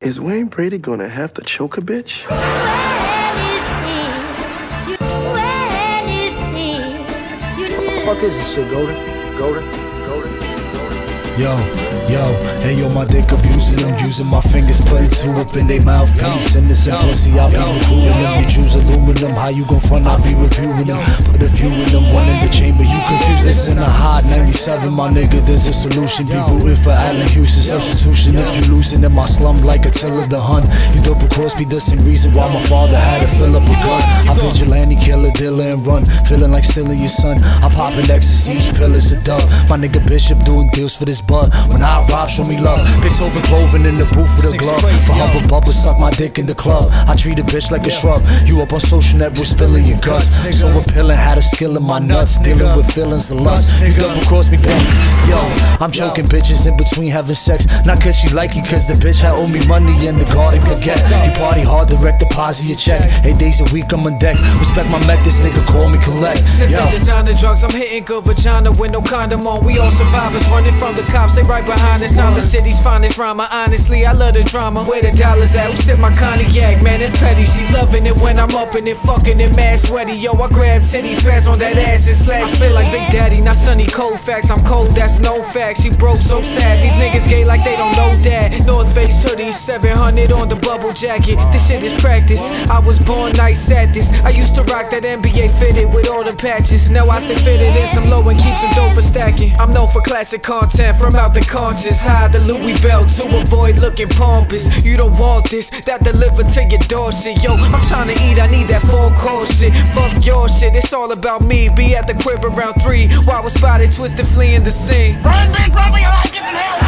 Is Wayne Brady gonna have to choke a bitch? What the fuck is this shit, Golden? Golden? Yo, yo, hey yo, my dick abusing them, using my fingers, putting two up in they mouthpiece. Innocent pussy, I be recruiting them. You choose aluminum, how you gon' front? I'll be reviewing them. Put a few in them, one in the chamber, you confused. in a hot 97, my nigga, there's a solution. Be rooting for Allan Houston, substitution. If you losing in my slum like a Attila the Hun, you double cross me, the same reason why my father had to fill up a gun. Vigilante, killer, dealer, and run. Feeling like stealing your son. I pop an ecstasy, each pill is a dub. My nigga Bishop doing deals for this bud. When I rob, show me love. Beethoven clothing in the booth with a glove. For humble bubba, suck my dick in the club. I treat a bitch like a shrub. You up on social network, spilling your guts. So appealing, had a skill in my nuts. Dealing with feelings of lust. You double cross me, back. Yo, I'm choking bitches in between having sex. Not cause she like you, cause the bitch had owe me money in the garden. Forget. You party hard, direct deposit your check. Eight days a week, I'm on deck. Respect my meth, this nigga call me collect. Sniffing Yo. designer drugs, I'm hitting good vagina with no condom on. We all survivors running from the cops, they right behind us. I'm the city's finest rhymer. Honestly, I love the drama. Where the dollars at? Who sip my cognac? Man, it's petty. She loving it when I'm up in it, fucking it, mad sweaty. Yo, I grab titties, spaz on that ass and slap. I feel like Big Daddy, not Sonny Koufax. I'm cold, that's no facts. She broke so sad. These niggas gay like they don't know that. Hoodie, 700 on the bubble jacket. This shit is practice. I was born nice at this. I used to rock that NBA fitted with all the patches. Now I stay fitted in some low and keep some dough for stacking. I'm known for classic content from out the conscious. Hide the Louis belt to avoid looking pompous. You don't want this, that delivered to your door shit. Yo, I'm trying to eat, I need that full course shit. Fuck your shit, it's all about me. Be at the crib around three. While we're spotted, twisted, fleeing the scene. Run, big brother, your life isn't hell.